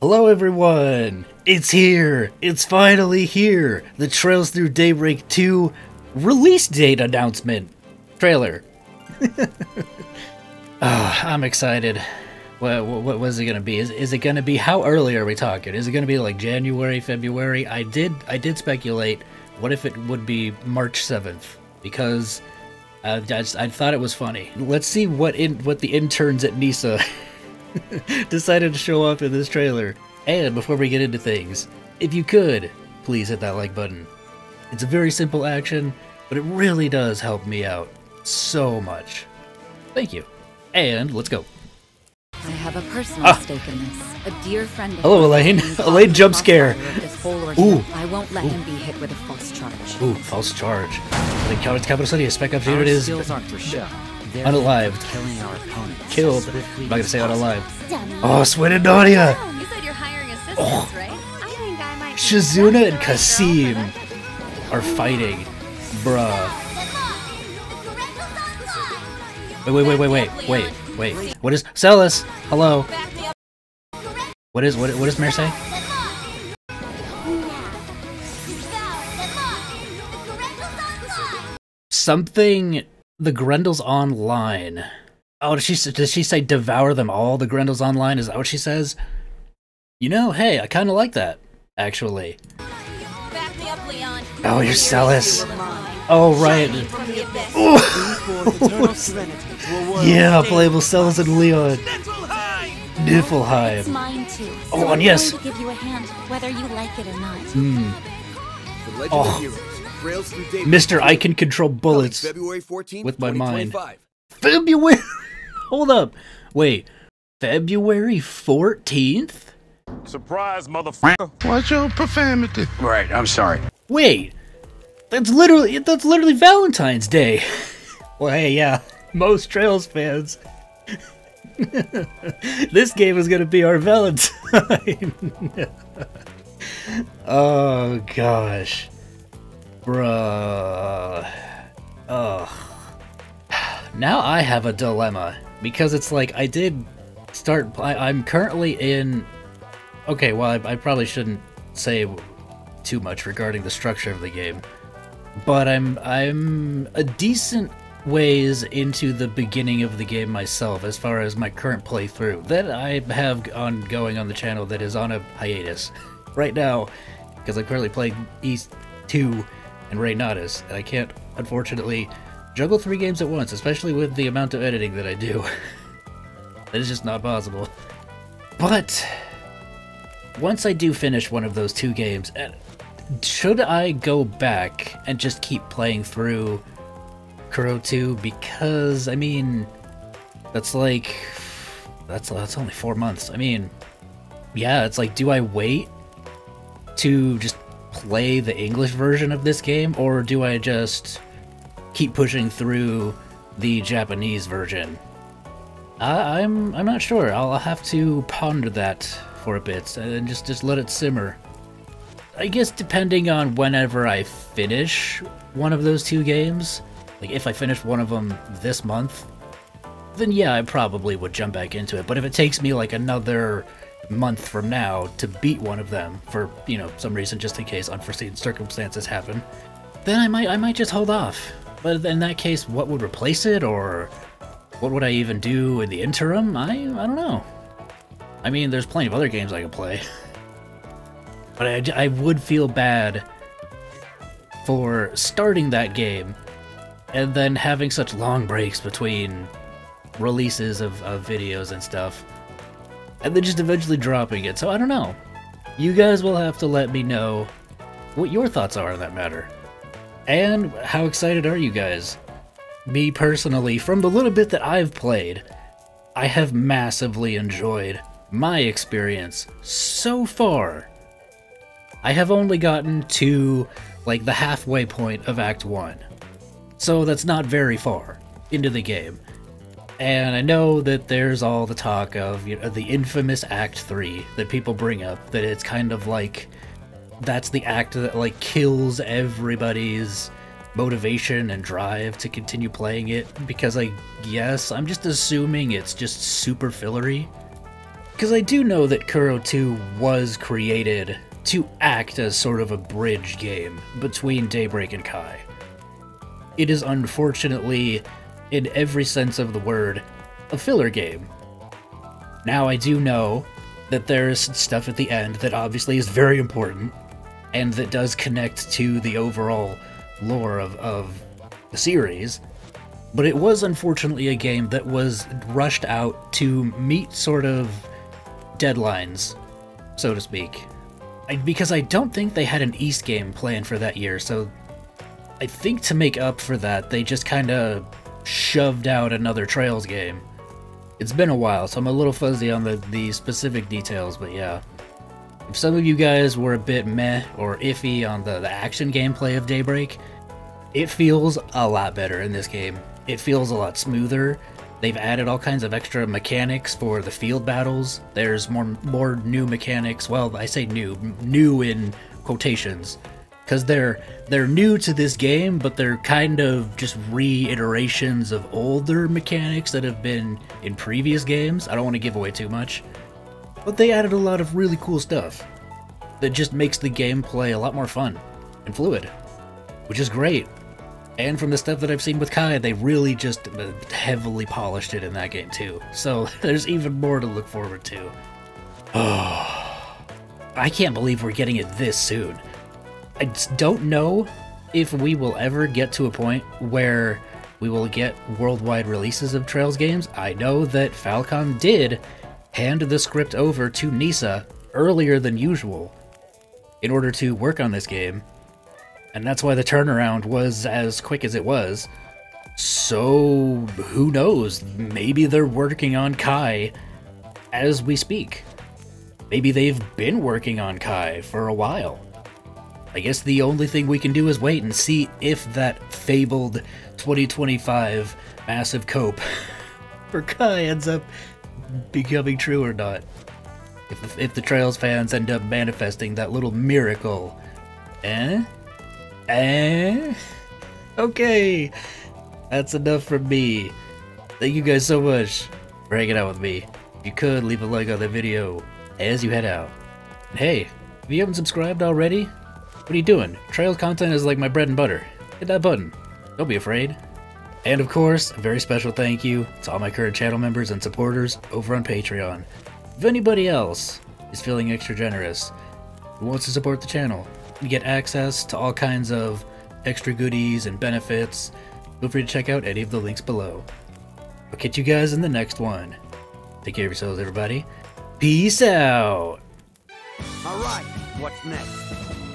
Hello everyone! It's here! It's finally here! The Trails Through Daybreak 2 release date announcement trailer. oh, I'm excited. What, what, what was it gonna be? Is, is it gonna be how early are we talking? Is it gonna be like January, February? I did I did speculate. What if it would be March 7th? Because uh, I, just, I thought it was funny. Let's see what in what the interns at NISA decided to show off in this trailer. And before we get into things, if you could, please hit that like button. It's a very simple action, but it really does help me out so much. Thank you. And let's go. I have a personal ah. stake in this. A dear friend of Hello, Elaine. Elaine jump scare. Ooh. I won't let Ooh. him be hit with a false charge. Ooh, false charge. The Capital City, Spec Ops unit is unalived. Killing our opponents. Killed. I'm not gonna say unalive. Oh, Swin and Nadia! You said you're hiring assistants, oh. right? I think I might Shizuna and Kasim are fighting. Bruh. Wait, wait, wait, wait, wait, wait, wait. What is Celis? Hello. What is what what does Mare say? Something the Grendel's online. Oh, does she does she say devour them all? The Grendel's online. Is that what she says? You know, hey, I kind of like that actually. Up, oh, you're Celis. Oh right. yeah, playable Celis and Leon. Niflheim. Oh, and yes. Give you a hand, whether you like it or not. Mm. Oh. Mr. I can control bullets February 14th, with my mind. February. Hold up. Wait. February 14th? Surprise, motherfucker. What's your profanity? Right, I'm sorry. Wait. That's literally that's literally Valentine's Day. well, hey, yeah. Most Trails fans. this game is going to be our Valentine. oh gosh. Bruh. Ugh. Now I have a dilemma. Because it's like, I did start... I, am currently in... Okay, well, I, I probably shouldn't say too much regarding the structure of the game. But I'm I'm a decent ways into the beginning of the game myself as far as my current playthrough that I have ongoing on the channel that is on a hiatus right now because I'm currently playing Ys 2 and Reynatis, and I can't, unfortunately, juggle three games at once, especially with the amount of editing that I do. that is just not possible. But, once I do finish one of those two games, should I go back and just keep playing through Kuro 2? Because, I mean, that's like, that's, that's only four months. I mean, yeah, it's like, do I wait to just play the English version of this game, or do I just keep pushing through the Japanese version? I, I'm I'm not sure. I'll have to ponder that for a bit and just just let it simmer. I guess depending on whenever I finish one of those two games, like if I finish one of them this month, then yeah, I probably would jump back into it. But if it takes me like another month from now to beat one of them for, you know, some reason just in case unforeseen circumstances happen, then I might I might just hold off. But in that case, what would replace it or what would I even do in the interim? I I don't know. I mean, there's plenty of other games I could play. but I, I would feel bad for starting that game and then having such long breaks between releases of, of videos and stuff and then just eventually dropping it. So I don't know. You guys will have to let me know what your thoughts are on that matter. And how excited are you guys? Me personally, from the little bit that I've played, I have massively enjoyed my experience so far. I have only gotten to, like, the halfway point of Act 1. So that's not very far into the game. And I know that there's all the talk of you know, the infamous Act 3 that people bring up, that it's kind of like that's the act that like kills everybody's motivation and drive to continue playing it because I guess I'm just assuming it's just super fillery. Because I do know that Kuro 2 was created to act as sort of a bridge game between Daybreak and Kai. It is unfortunately, in every sense of the word, a filler game. Now I do know that there's stuff at the end that obviously is very important and that does connect to the overall lore of, of the series. But it was unfortunately a game that was rushed out to meet sort of deadlines, so to speak. I, because I don't think they had an Ys game planned for that year, so I think to make up for that, they just kind of shoved out another Trails game. It's been a while, so I'm a little fuzzy on the, the specific details, but yeah. If some of you guys were a bit meh or iffy on the, the action gameplay of Daybreak, it feels a lot better in this game. It feels a lot smoother. They've added all kinds of extra mechanics for the field battles. There's more more new mechanics. Well, I say new, new in quotations, because they're they're new to this game, but they're kind of just reiterations of older mechanics that have been in previous games. I don't want to give away too much, but they added a lot of really cool stuff that just makes the gameplay a lot more fun and fluid, which is great. And from the stuff that I've seen with Kai, they really just uh, heavily polished it in that game too. So there's even more to look forward to. Oh, I can't believe we're getting it this soon. I don't know if we will ever get to a point where we will get worldwide releases of Trails games. I know that Falcom did hand the script over to Nisa earlier than usual in order to work on this game, and that's why the turnaround was as quick as it was. So, who knows? Maybe they're working on Kai as we speak. Maybe they've been working on Kai for a while. I guess the only thing we can do is wait and see if that fabled 2025 massive cope for Kai ends up becoming true or not. If, if the Trails fans end up manifesting that little miracle. Eh? Eh? Okay. That's enough from me. Thank you guys so much for hanging out with me. If you could, leave a like on the video as you head out. And hey, if you haven't subscribed already, what are you doing? Trail content is like my bread and butter. Hit that button. Don't be afraid. And of course, a very special thank you to all my current channel members and supporters over on Patreon. If anybody else is feeling extra generous who wants to support the channel and get access to all kinds of extra goodies and benefits, feel free to check out any of the links below. I'll catch you guys in the next one. Take care of yourselves, everybody. Peace out! All right, what's next?